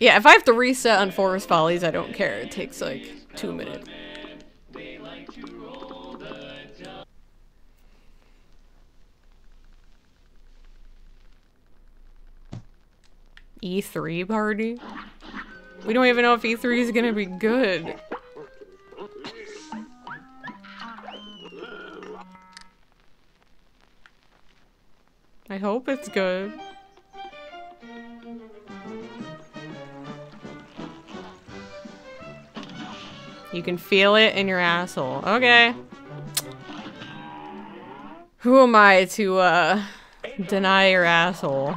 Yeah, if I have to reset on Forest Follies, I don't care. It takes like two minutes. E3 party? We don't even know if E3 is gonna be good. I hope it's good. You can feel it in your asshole. Okay. Who am I to, uh, deny your asshole?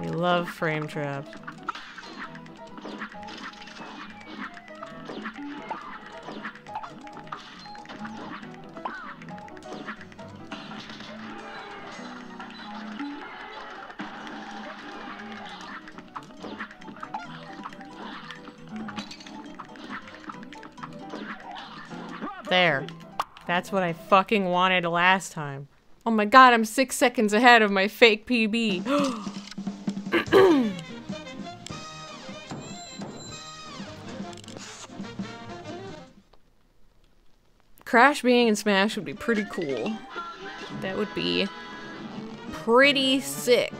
We love frame traps. There. That's what I fucking wanted last time. Oh my god, I'm six seconds ahead of my fake PB. Crash being in Smash would be pretty cool. That would be pretty sick.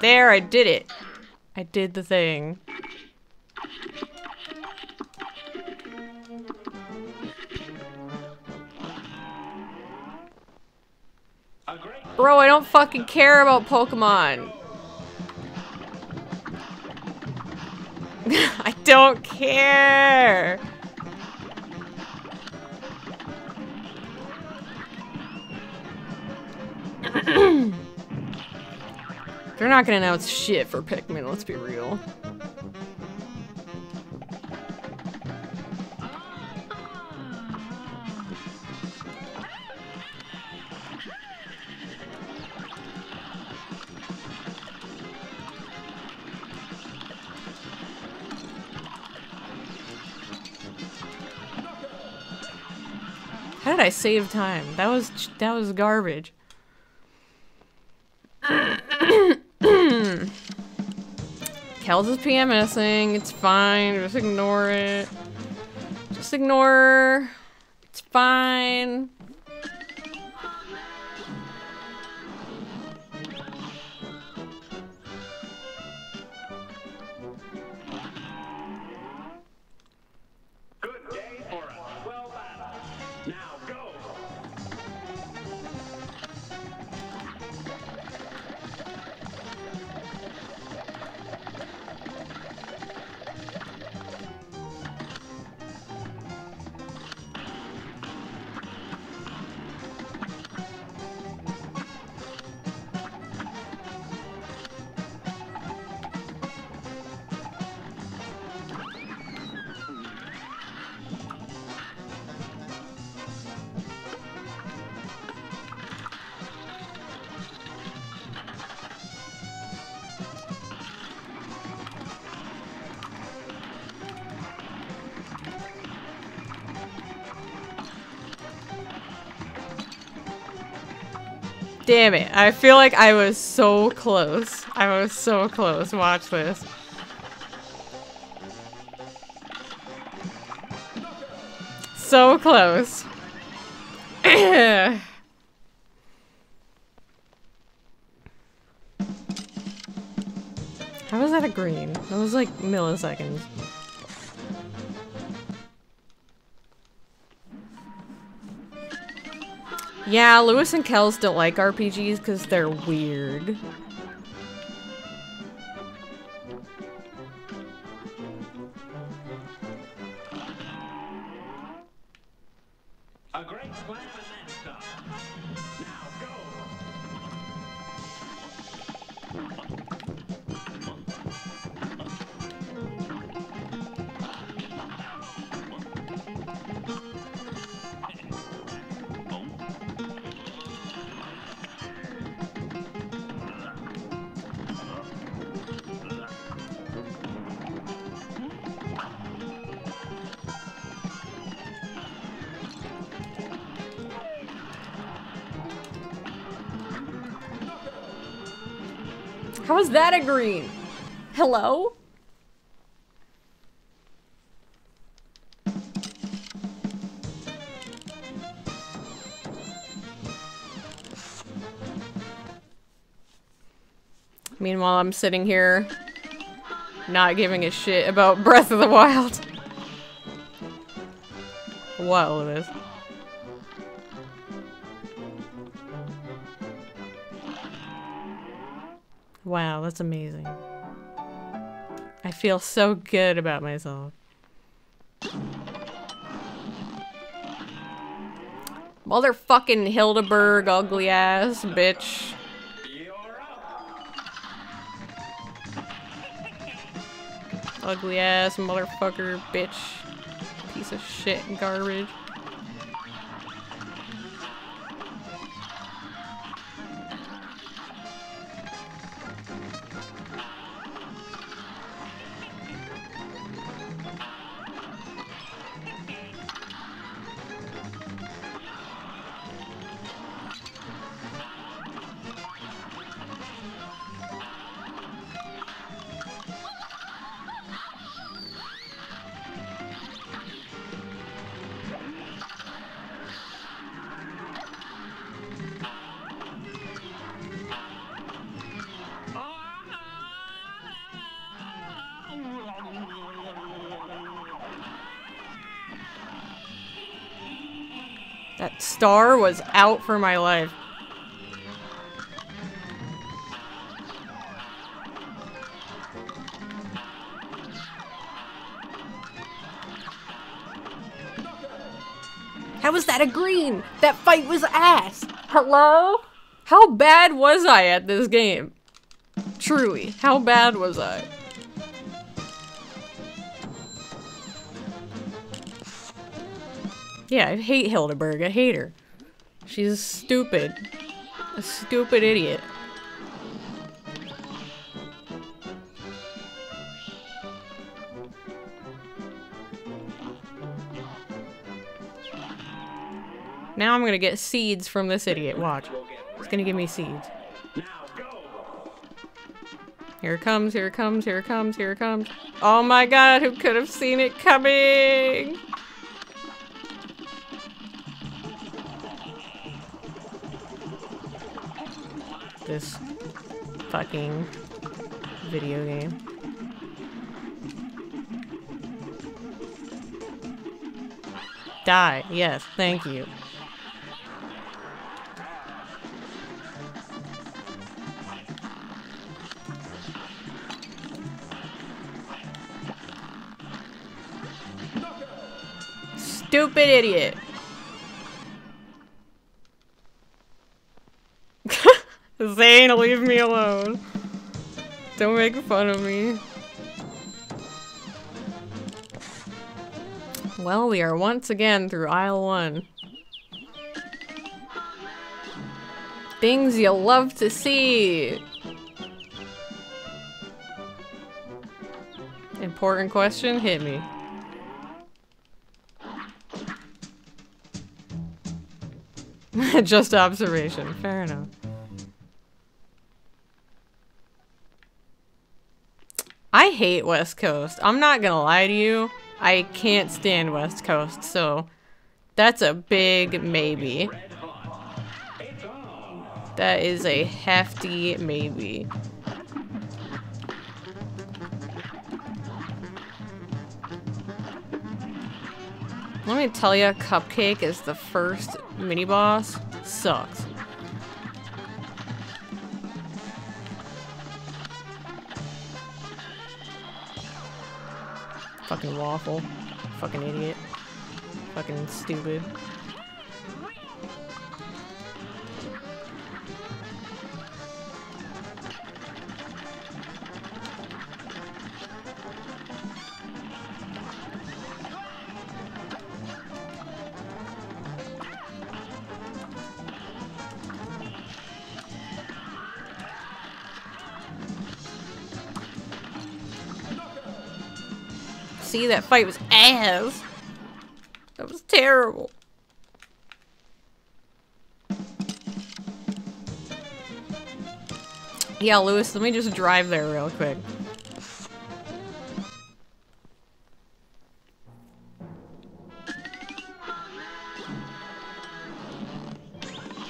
There, I did it. I did the thing. Bro, I don't fucking care about Pokemon. I don't care. They're not gonna announce shit for Pikmin, let's be real. How did I save time? That was that was garbage. Kels is PMSing. It's fine. Just ignore it. Just ignore. It's fine. Damn it. I feel like I was so close. I was so close. Watch this. So close. How was that a green? That was like milliseconds. Yeah, Lewis and Kels don't like RPGs because they're weird. That a green? Hello? Meanwhile, I'm sitting here not giving a shit about Breath of the Wild. Wild it is. Wow, that's amazing. I feel so good about myself. Motherfucking Hilda Berg, ugly ass bitch. Ugly ass motherfucker bitch. Piece of shit garbage. That star was out for my life. How was that a green? That fight was ass. Hello? How bad was I at this game? Truly, how bad was I? Yeah, I hate Hilda Berg. I hate her. She's stupid. A stupid idiot. Now I'm gonna get seeds from this idiot. Watch. He's gonna give me seeds. Here it comes, here it comes, here it comes, here it comes. Oh my god, who could have seen it coming? This fucking video game. Die. Yes, thank you. Stupid idiot. Leave me alone. Don't make fun of me. Well, we are once again through aisle one. Things you love to see. Important question, hit me. Just observation, fair enough. Hate West Coast. I'm not gonna lie to you. I can't stand West Coast, so that's a big maybe. That is a hefty maybe. Let me tell you, Cupcake is the first mini boss. Sucks. Fucking waffle. Fucking idiot. Fucking stupid. See, that fight was ass. That was terrible. Yeah, Lewis, let me just drive there real quick.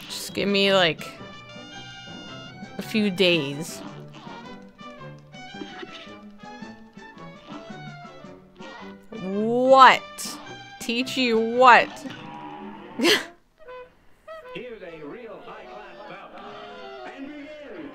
Just give me like a few days. What? Teach you what? Here's a real high-class bout. And begin.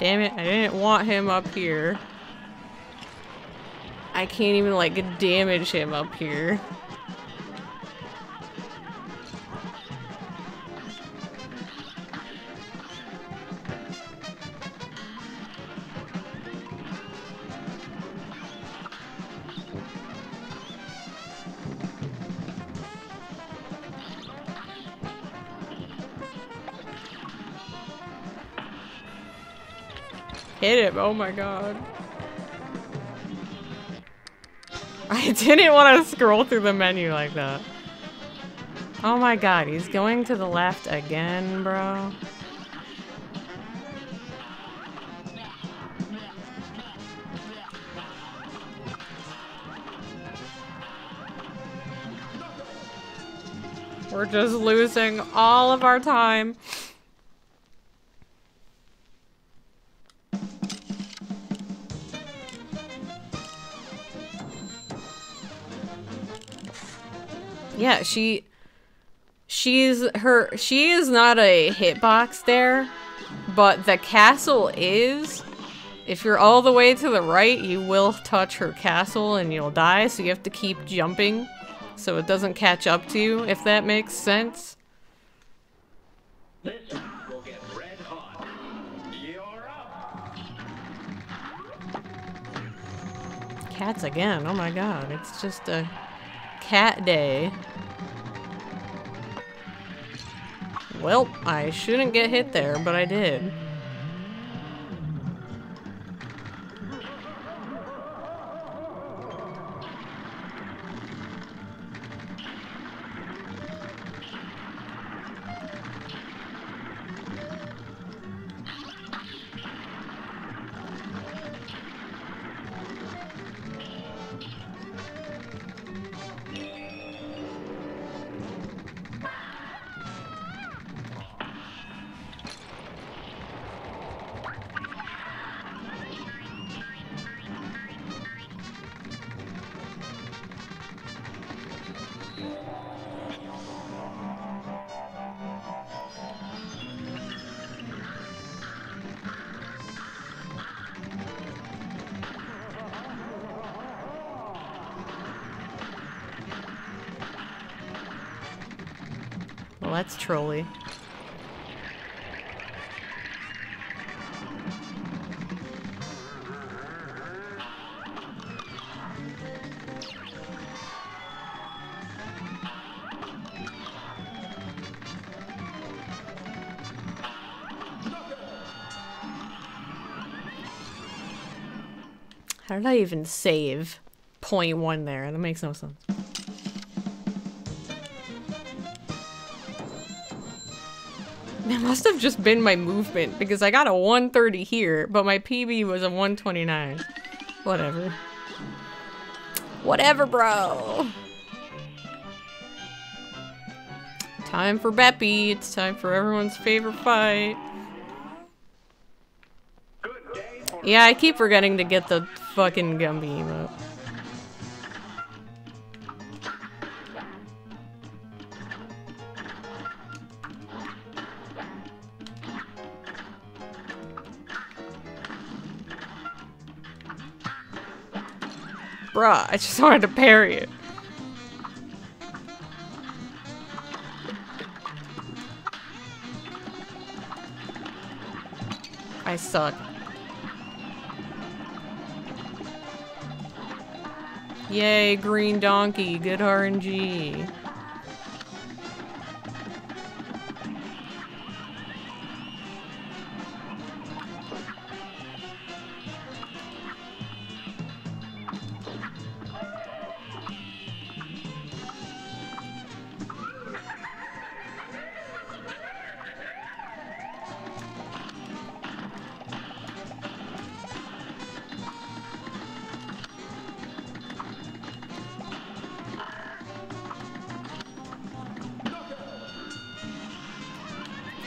Damn it, I didn't want him up here. I can't even like damage him up here. Hit him, oh my god. I didn't want to scroll through the menu like that. Oh my god, he's going to the left again, bro. We're just losing all of our time. Yeah, she she's her she is not a hitbox there, but the castle is. If you're all the way to the right, you will touch her castle and you'll die, so you have to keep jumping so it doesn't catch up to you, if that makes sense. This will get red hot. You're up. Cats again, oh my god, it's just a cat day. Well, I shouldn't get hit there, but I did. That's trolly. How did I even save point one there? That makes no sense. Must have just been my movement because I got a 130 here, but my PB was a 129. Whatever. Whatever, bro. Time for Beppi. It's time for everyone's favorite fight. Yeah, I keep forgetting to get the fucking Gumby emote. Bruh, I just wanted to parry it. I suck. Yay, green donkey, good RNG.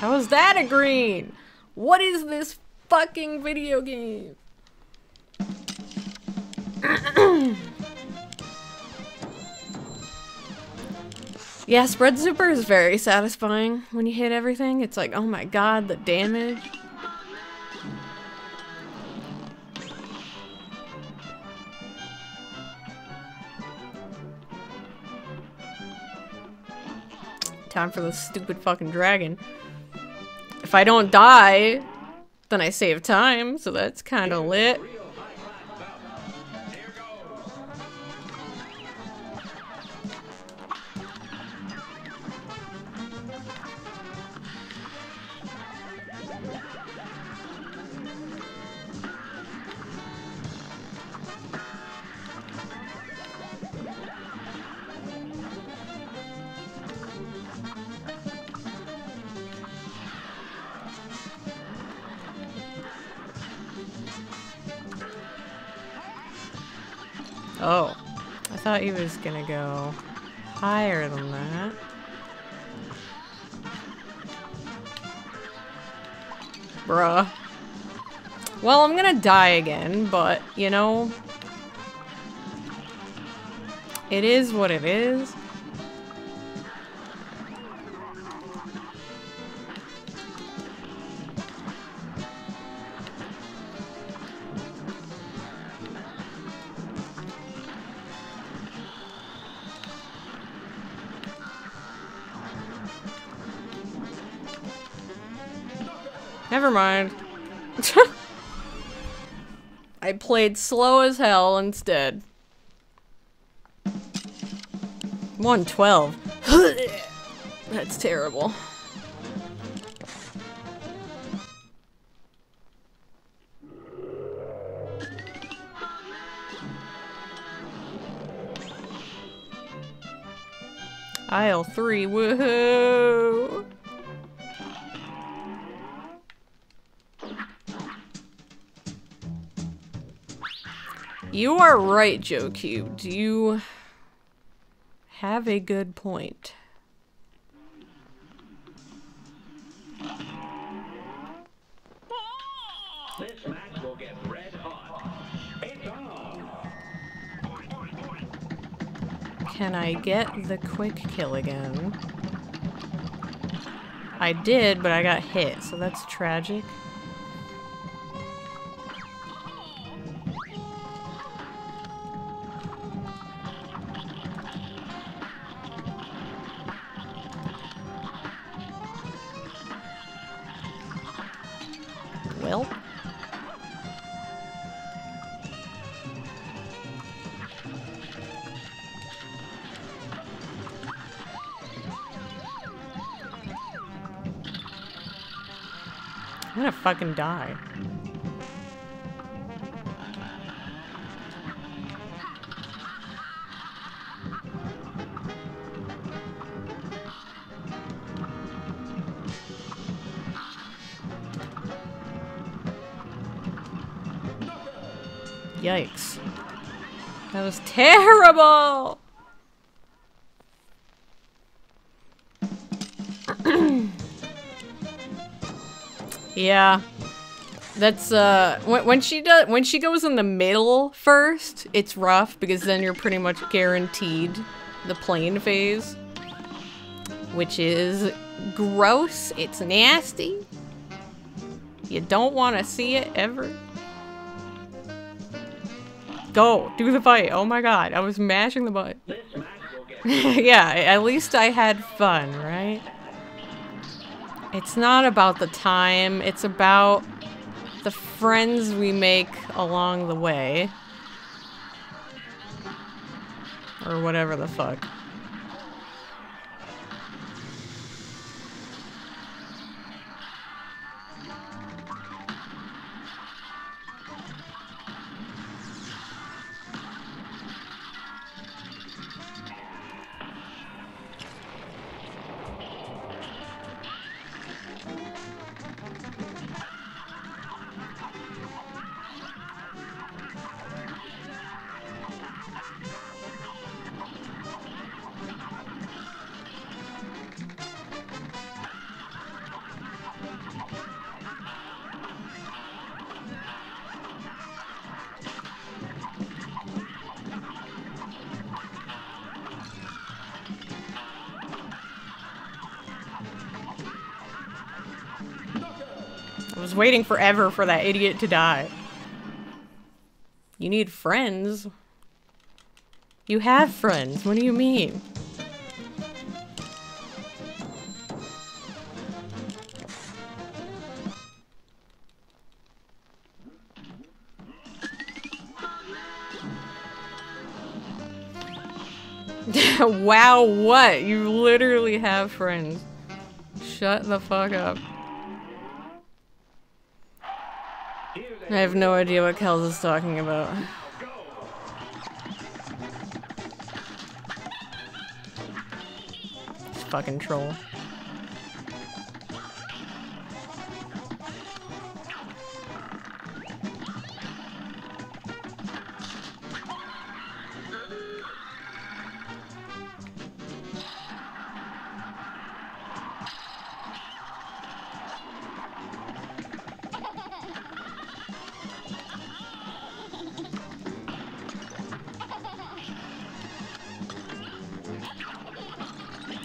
How is that a green? What is this fucking video game? yeah, Spread Super is very satisfying when you hit everything. It's like, oh my god, the damage. Time for the stupid fucking dragon. If I don't die, then I save time, so that's kind of lit. Oh, I thought he was gonna go higher than that. Bruh. Well, I'm gonna die again, but, you know... It is what it is. Played slow as hell instead. 112. That's terrible. Aisle 3, woohoo! You are right, Joe Cubed. You have a good point. This match will get red hot. It's on. Can I get the quick kill again? I did, but I got hit, so that's tragic. I'm gonna fucking die. Yikes. That was terrible! Yeah. That's uh when, when she does when she goes in the middle first, it's rough because then you're pretty much guaranteed the plane phase. Which is gross. It's nasty. You don't want to see it ever. Go, do the fight. Oh my god, I was mashing the button. Yeah, at least I had fun, right? It's not about the time, it's about the friends we make along the way. Or whatever the fuck. Waiting forever for that idiot to die. You need friends. You have friends. What do you mean? wow, what? You literally have friends. Shut the fuck up. I have no idea what Kels is talking about. Fucking troll.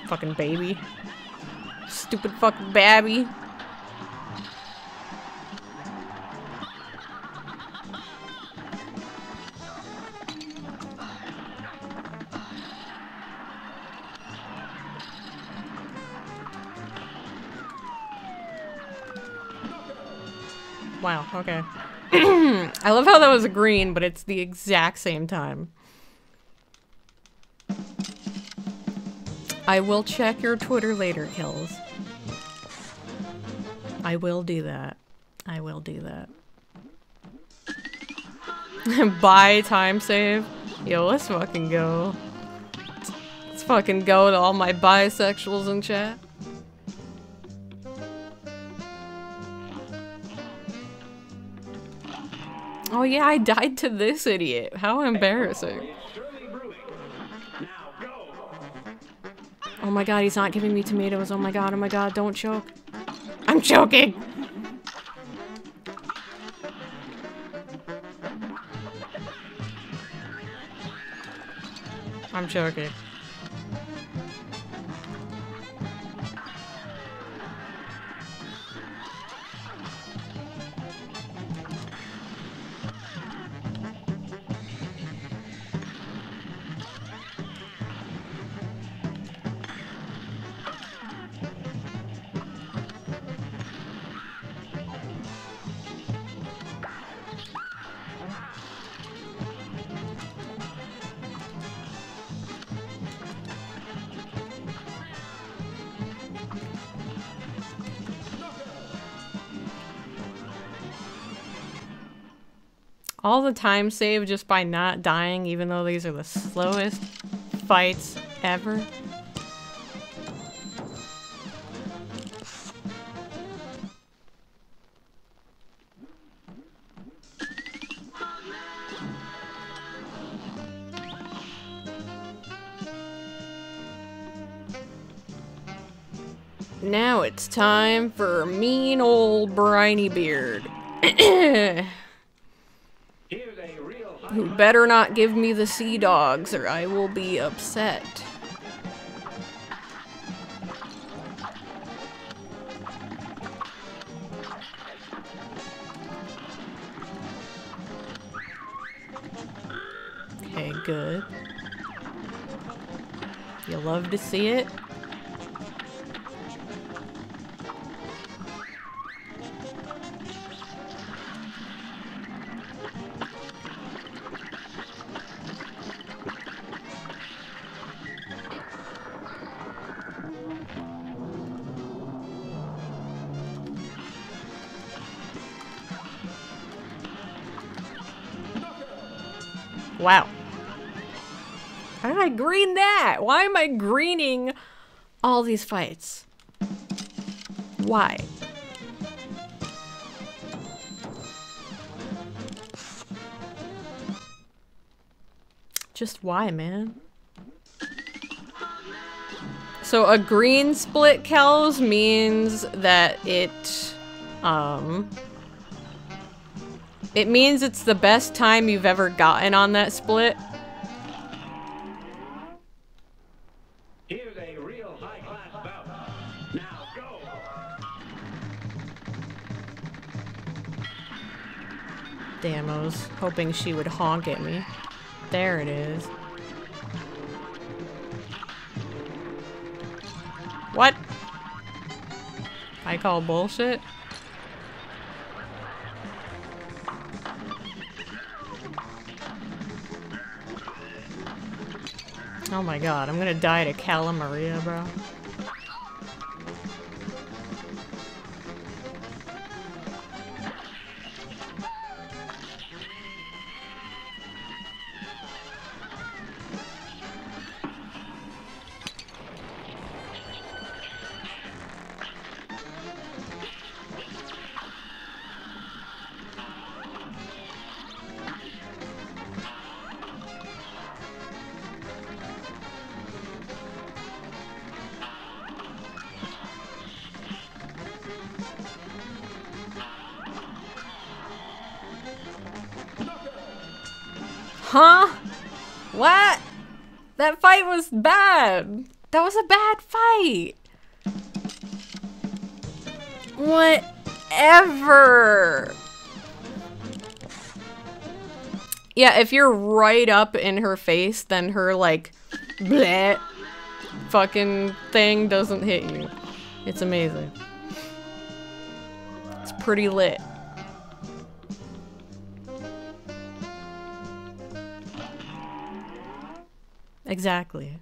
Fucking baby. Stupid fucking babby. Wow, okay. I love how that was green, but it's the exact same time. I will check your Twitter later, Kills. I will do that. I will do that. Buy time save. Yo, let's fucking go. Let's fucking go to all my bisexuals in chat. Oh yeah, I died to this idiot. How embarrassing. Oh my god, he's not giving me tomatoes. Oh my god, oh my god, don't choke. I'm choking! I'm choking. All the time saved just by not dying, even though these are the slowest fights ever. Now it's time for mean old Brineybeard. Here's a real high Who better not give me the sea dogs or I will be upset. Okay, good. You love to see it. I green that? Why am I greening all these fights? Why? Just why, man? So a green split Kells means that it, um, it means it's the best time you've ever gotten on that split. Was hoping she would honk at me. There it is. What? I call bullshit? Oh my god, I'm gonna die to Cala Maria, bro. Huh? What? That fight was bad. That was a bad fight. Whatever. Yeah, if you're right up in her face, then her, like, bleh fucking thing doesn't hit you. It's amazing. It's pretty lit. Exactly.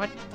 What?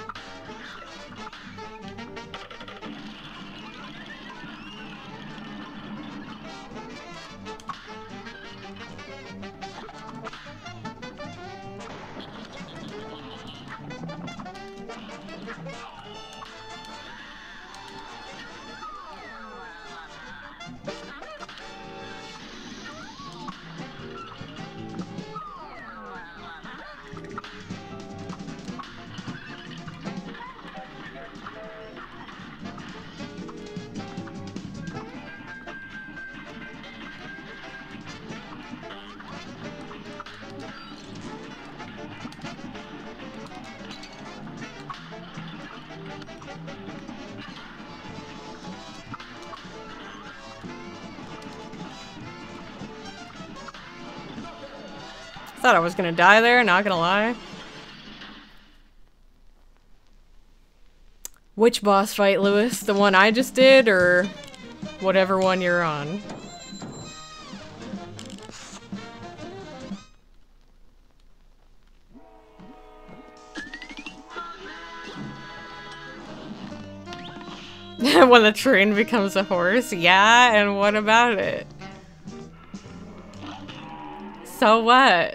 Thought I was gonna die there, not gonna lie. Which boss fight, Lewis? The one I just did, or whatever one you're on? when the train becomes a horse? Yeah, and what about it? So what?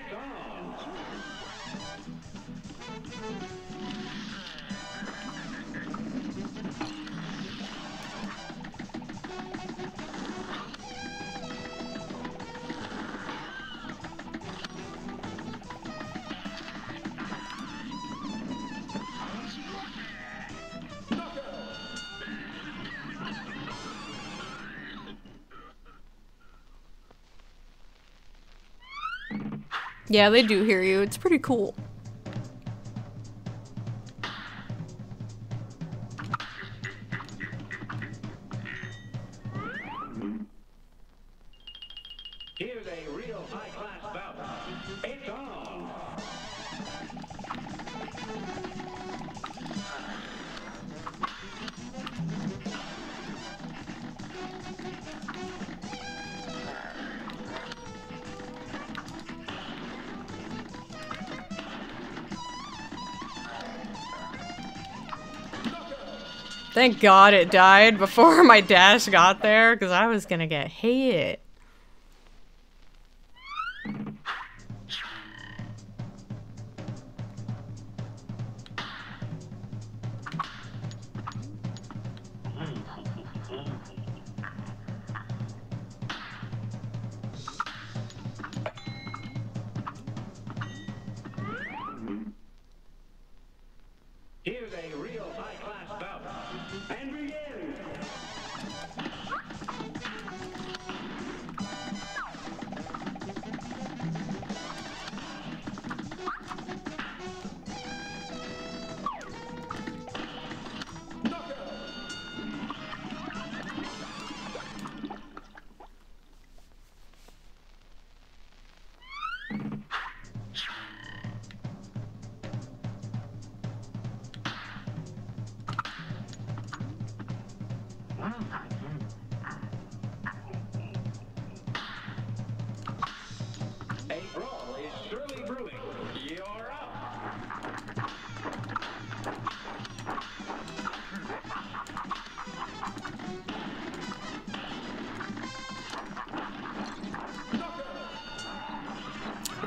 Yeah, they do hear you. It's pretty cool. Thank God it died before my dash got there, because I was gonna get hit.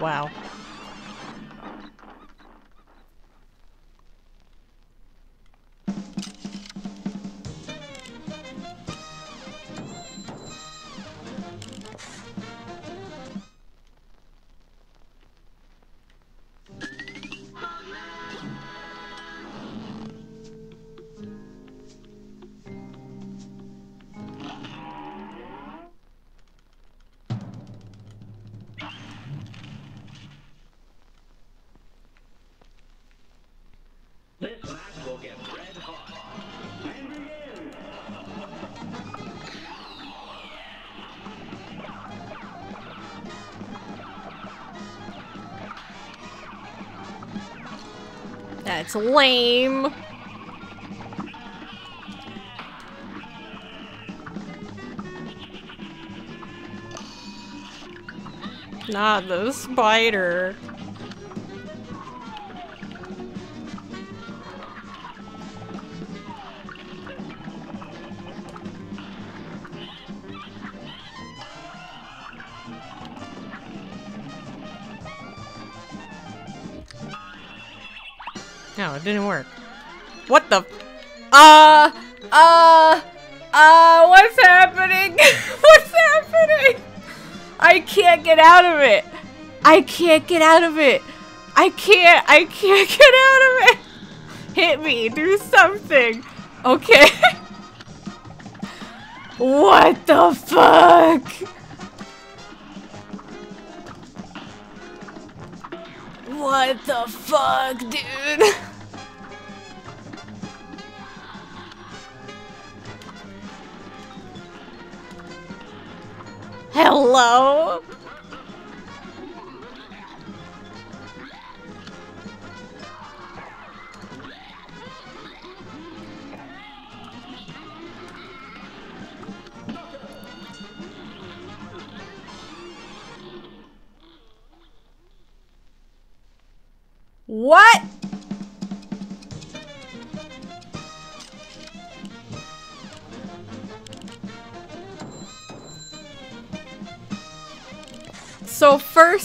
Wow. That's lame. Not the spider. Didn't work. What the? Uh, uh, uh, what's happening? what's happening? I can't get out of it. I can't get out of it. I can't, I can't get out of it. Hit me, do something. Okay. what the fuck? What the fuck, dude? Hello?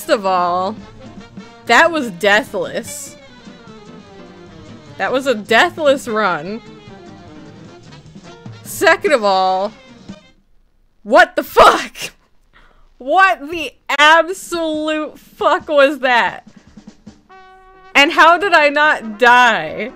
First of all, that was deathless. That was a deathless run. Second of all, what the fuck? What the absolute fuck was that? And how did I not die?